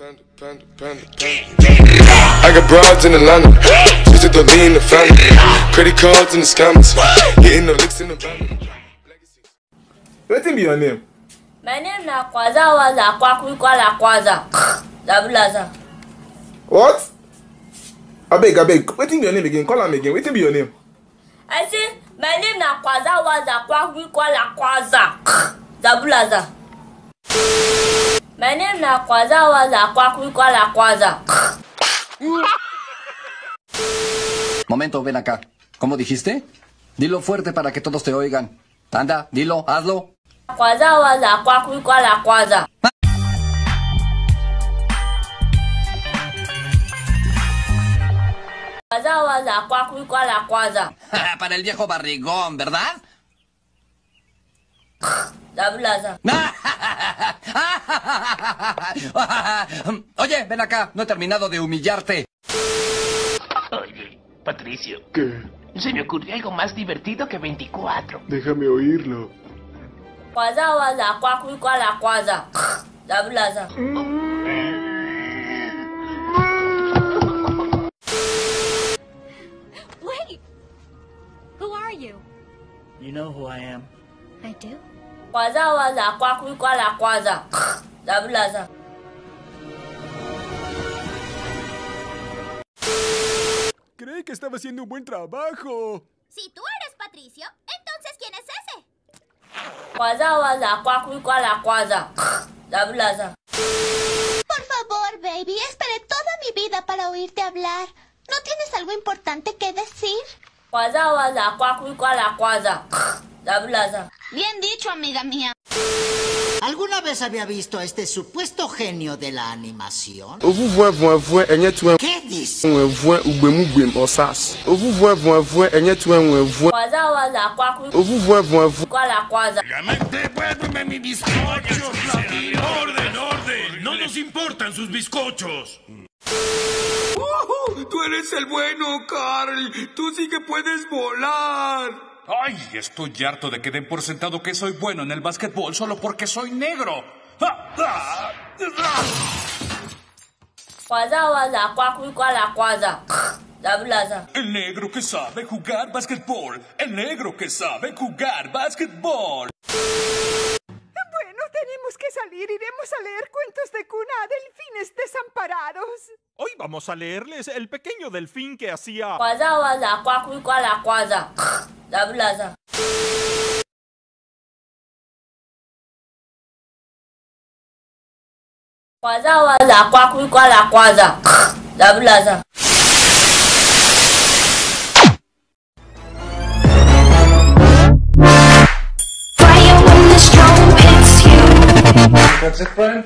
Panda, panda, panda, panda. I got broads in Atlanta, just to the lean the family. Credit cards in the scammers, hitting the licks in the van. Wetin be your name? My name na Kwaza Waza Kwakwukwala Kwaza. Zabulaza. What? Abeg, abeg, wetin be your name again? Call am again. Wetin be your name? I say my name na Kwaza Waza Kwakwukwala Kwaza. Zabulaza. My name na Kwaza Waza Kwakwukwala Kwaza. Momento, ven acá. ¿Cómo dijiste? Dilo fuerte para que todos te oigan. Anda, dilo, hazlo. Kwaza Waza Kwakwukwala Kwaza. Kwaza Waza Kwakwukwala Kwaza. para el viejo barrigón, ¿verdad? Zabulaza. Oye, ven acá. No he terminado de humillarte. Oye, Patricio, ¿Qué? se me ocurrió algo más divertido que 24. Déjame oírlo. Kwaza Waza Kwakwukwala Kwaza. Zabulaza. Wait! Who are you? You know who I am. I do. Kwaza Waza Kwakwukwala Kwaza. Zabulaza. Creí que estaba haciendo un buen trabajo. Si tú eres Patricio, entonces ¿quién es ese? Kwaza Waza Kwakwukwala Kwaza. Zabulaza. Por favor, baby, esperé toda mi vida para oírte hablar. ¿No tienes algo importante que decir? Kwaza Waza Kwakwukwala Kwaza. Zabulaza. Bien dicho, amiga mía. ¿Alguna vez había visto a este supuesto genio de la animación? ¿Qué dice? ¡Orden, orden! ¡No nos importan sus bizcochos! Tú eres el bueno, Carl. Tú sí que puedes volar. ¡Ay! Estoy harto de que den por sentado que soy bueno en el básquetbol solo porque soy negro. ¡Ah! ¡Ah! ¡Ah! El negro que sabe jugar básquetbol. El negro que sabe jugar básquetbol. Bueno, tenemos que salir. Iremos a leer cuentos de cuna a delfines desamparados. Hoy vamos a leerles El pequeño delfín que hacía... Kwaza Waza Kwakwukwala Kwaza. Zabulaza. Kwaza Waza Kwakwukwala Kwaza. Zabulaza. Fire when the storm hits you. That's it, Brian?